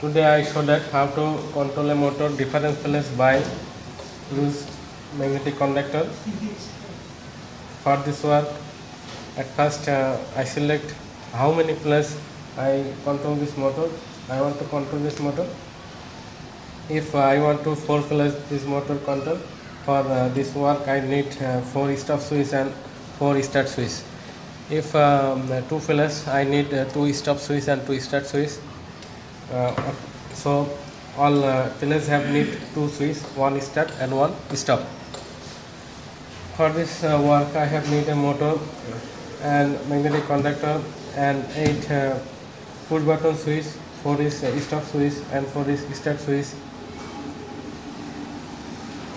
Today I show that how to control a motor difference by use magnetic conductor. For this work, at first uh, I select how many place I control this motor. I want to control this motor. If I want to four place this motor control, for uh, this work I need uh, four stop switch and four start switch. If um, two place I need uh, two stop switch and two start switch. Uh, so all uh, pillars have need two switch, one start and one stop. For this uh, work, I have need a motor and magnetic conductor and eight uh, push button switch, four is uh, stop switch and four is start switch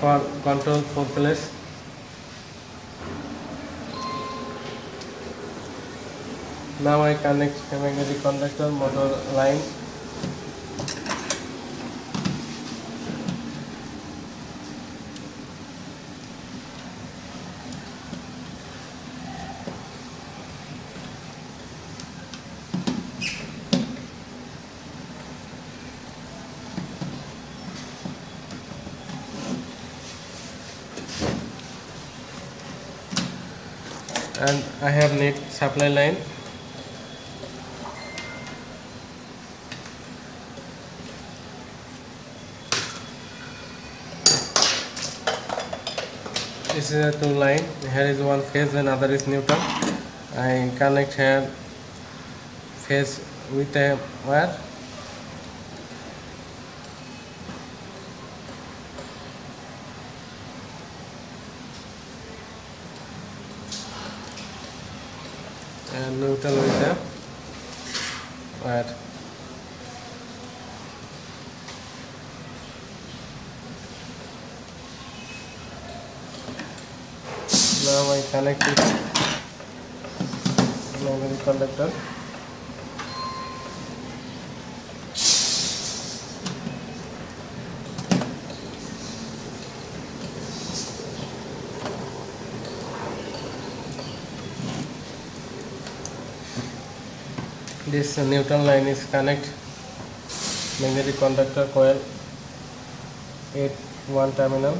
for control four pillars. Now I connect the magnetic conductor motor line and I have need supply line. This is a two line. Here is one phase and other is neutral. I connect here phase with a wire wire now I connect it magnetic conductor this neutral line is connect magnetic conductor coil at one terminal.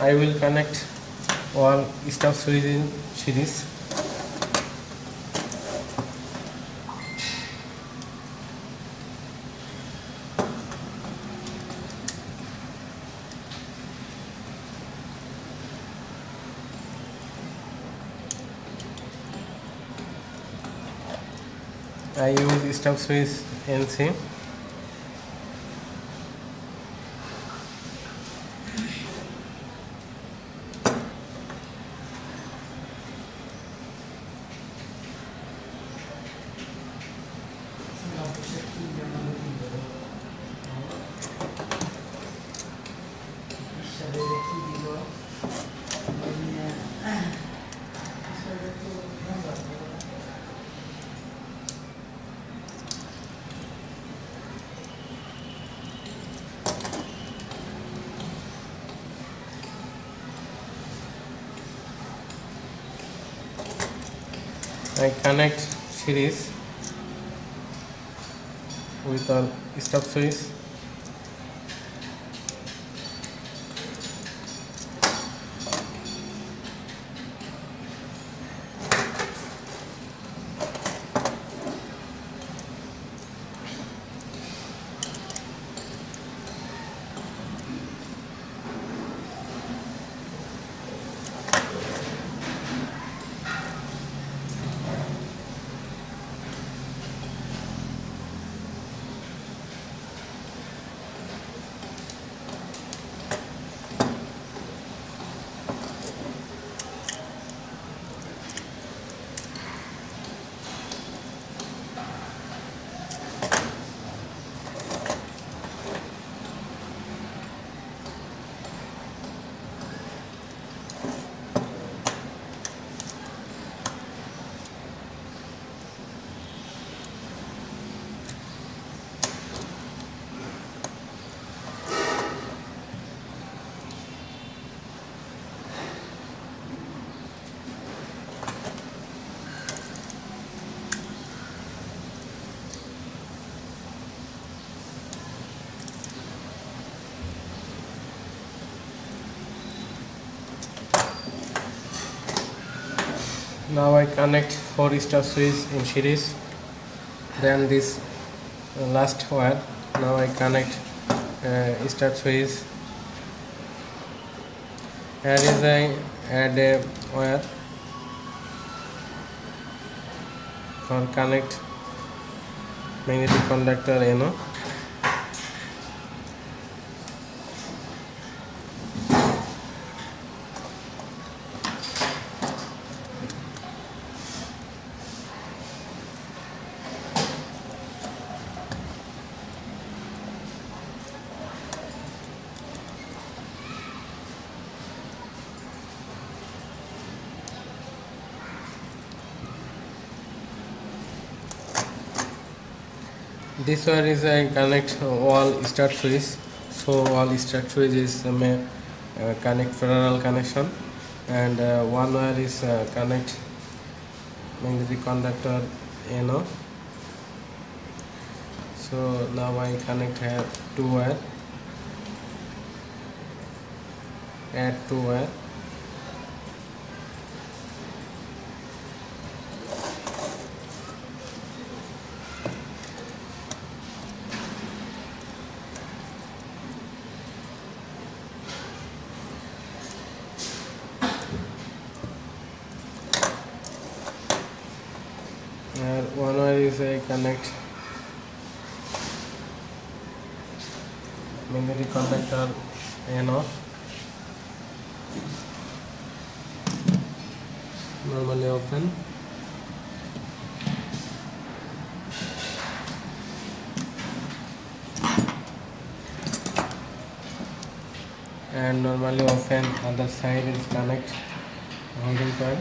I will connect one stop switch in series I use stop switch NC I connect series with all stop switch now I connect four star switch in series then this uh, last wire now I connect uh, start switch here is I add a wire for connect magnetic conductor you this one is I connect all start switch. So all start switch is um, uh, connect parallel connection. And uh, one wire is uh, connect magnetic conductor you know. So now I connect here two wire. Add two wire and one connect. Magnetic conductor NO. Normally open. And normally open other side is connect. Holding coil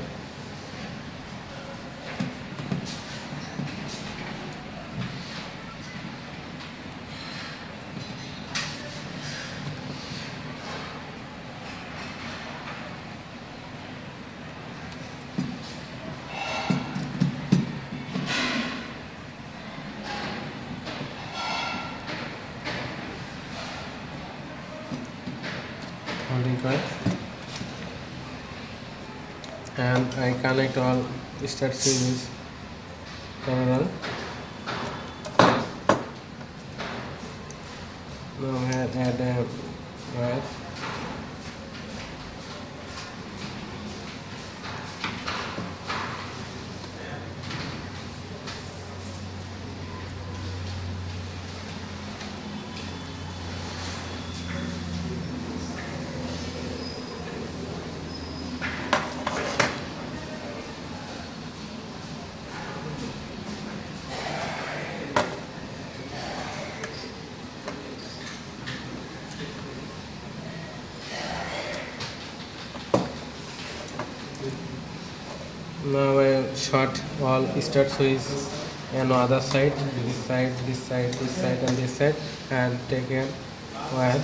holding coil and I connect all start series. Parallel now I add a wire now I shot all start switch and other side this side this side this side and this side and take a wire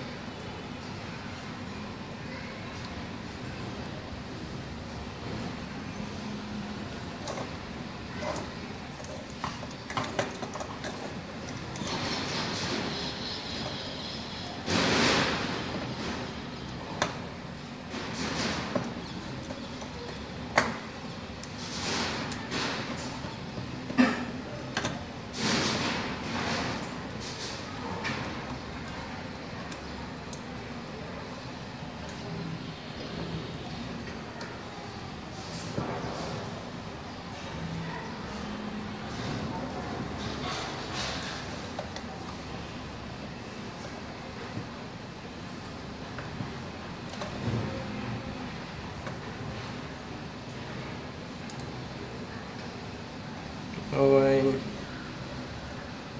engineering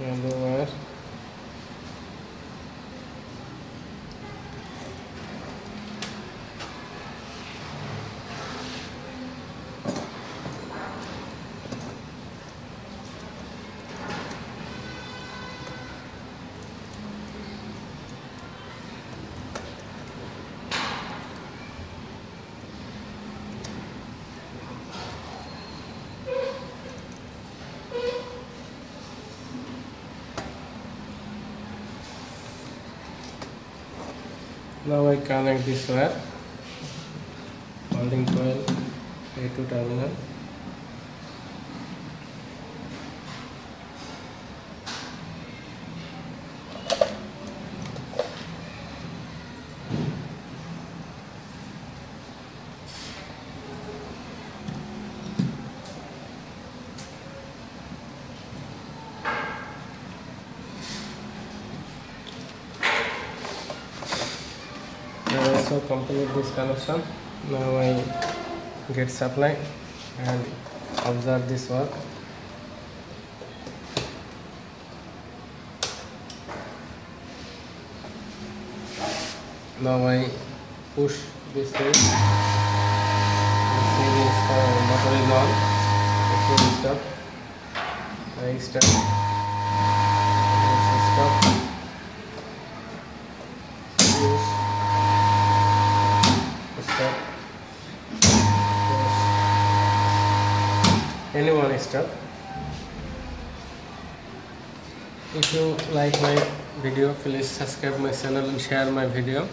and the last. Now I connect this wire holding coil A2 terminal also complete this connection now I get supply and observe this work. Now I push this way this uh, motor is on okay stop. I start. Stop any one step if you like my video please subscribe my channel and share my video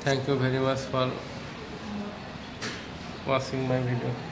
thank you very much for watching my video